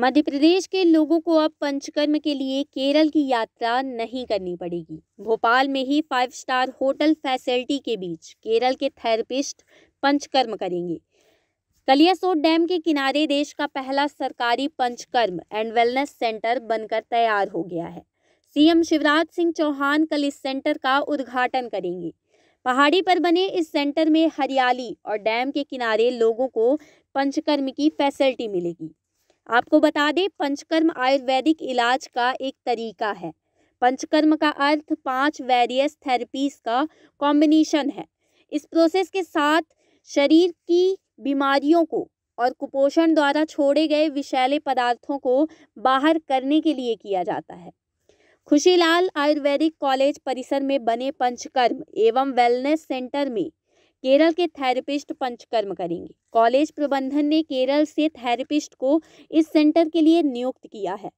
मध्य प्रदेश के लोगों को अब पंचकर्म के लिए केरल की यात्रा नहीं करनी पड़ेगी। भोपाल में ही फाइव स्टार होटल फैसिलिटी के बीच केरल के थेरेपिस्ट पंचकर्म करेंगे। कलियासोट डैम के किनारे देश का पहला सरकारी पंचकर्म एंड वेलनेस सेंटर बनकर तैयार हो गया है। सीएम शिवराज सिंह चौहान कल इस सेंटर का उद्घाटन करेंगे। पहाड़ी पर बने इस सेंटर में हरियाली और डैम के किनारे लोगों को पंचकर्म की फैसिलिटी मिलेगी। आपको बता दें, पंचकर्म आयुर्वेदिक इलाज का एक तरीका है। पंचकर्म का अर्थ पाँच वेरियस थेरेपीज का कॉम्बिनेशन है। इस प्रोसेस के साथ शरीर की बीमारियों को और कुपोषण द्वारा छोड़े गए विषैले पदार्थों को बाहर करने के लिए किया जाता है। खुशीलाल आयुर्वेदिक कॉलेज परिसर में बने पंचकर्म एवं वेलनेस सेंटर में केरल के थेरेपिस्ट पंचकर्म करेंगे। कॉलेज प्रबंधन ने केरल से थेरेपिस्ट को इस सेंटर के लिए नियुक्त किया है।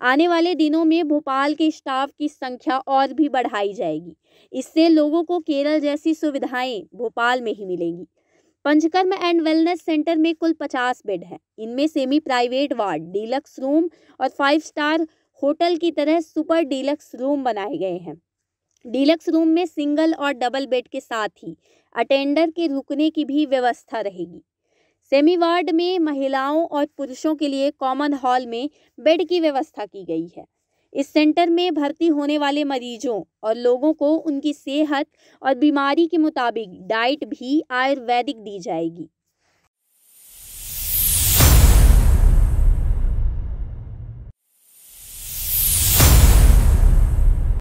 आने वाले दिनों में भोपाल के स्टाफ की संख्या और भी बढ़ाई जाएगी। इससे लोगों को केरल जैसी सुविधाएँ भोपाल में ही मिलेंगी। पंचकर्म एंड वेलनेस सेंटर में कुल पचास बेड हैं। इनमें semi private ward, deluxe room और फाइव स्टार होटल की तरह सुपर डीलक्स रूम बनाए गए हैं। डीलक्स रूम में सिंगल और डबल बेड के साथ ही अटेंडर के रुकने की भी व्यवस्था रहेगी। सेमी वार्ड में महिलाओं और पुरुषों के लिए कॉमन हॉल में बेड की व्यवस्था की गई है। इस सेंटर में भर्ती होने वाले मरीजों और लोगों को उनकी सेहत और बीमारी के मुताबिक डाइट भी आयुर्वेदिक दी जाएगी।